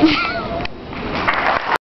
Yeah.